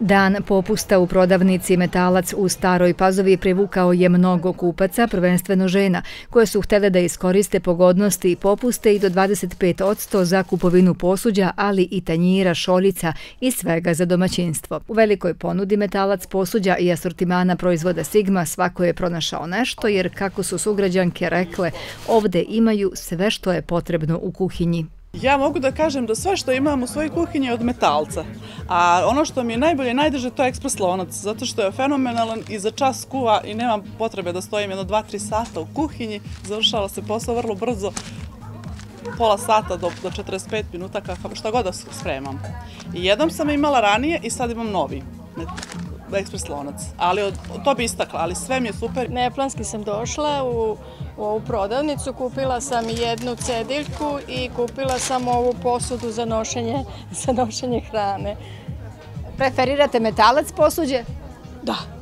Dan popusta u prodavnici Metalac u Staroj Pazovi privukao je mnogo kupaca, prvenstveno žena, koje su htele da iskoriste pogodnosti i popuste i do 25 odsto za kupovinu posuđa, ali i tanjira, šoljica i svega za domaćinstvo. U velikoj ponudi Metalac posuđa i asortimana proizvoda Sigma svako je pronašao nešto, jer kako su sugrađanke rekle, ovde imaju sve što je potrebno u kuhinji. Ja mogu da kažem da sve što imam u svojoj kuhinji je od metalca. A ono što mi je najbolje najdrže to je ekspres lonac, zato što je fenomenalan i za čas kuva i nemam potrebe da stojim jedno 2-3 sata u kuhinji. Završava se posao vrlo brzo, pola sata do, do 45 minuta, kako, šta god da spremam. I jednom sam imala ranije i sad imam novi ekspres lonac. Ali od, to bi istakla, ali sve mi je super. Neplanski sam došla u, u ovu prodavnicu, kupila sam jednu cediljku i kupila sam ovu posudu za nošenje, za nošenje hrane. Preferirate metalac posuđe? Da.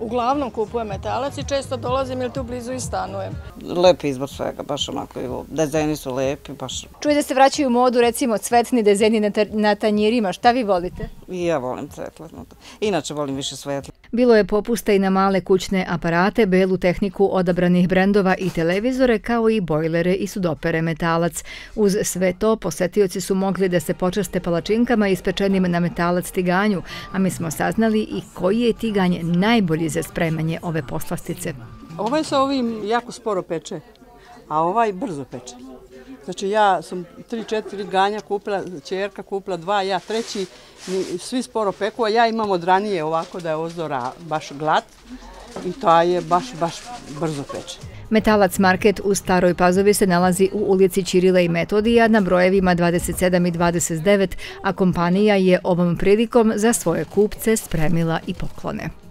Uglavnom kupujem metalac i često dolazim ili tu blizu i stanujem. Lepi izbor svega, baš onako, dezeni su lepi, baš... Čuje da se vraćaju u modu, recimo, cvetni dezeni na, na tanjirima. Šta vi volite? I ja volim cvetli. Inače volim više svetli. Bilo je popusta i na male kućne aparate, belu tehniku odabranih brendova i televizore, kao i bojlere i sudopere metalac. Uz sve to, posetioci su mogli da se počaste palačinkama ispečenim na metalac tiganju, a mi smo saznali i koji je tiganj najbolji za spremanje ove poslastice. Ovaj sa ovim jako sporo peče, a ovaj brzo peče. Znači ja sam tri, četiri ganja kupila, čerka kupila dva, ja treći, svi sporo peku, a ja imam od ranije ovako da je ozdora baš glad i to je baš, baš brzo peče. Metalac Market u Staroj Pazovi se nalazi u ulici Čirila i Metodija na brojevima 27 i 29, a kompanija je ovom prilikom za svoje kupce spremila i poklone.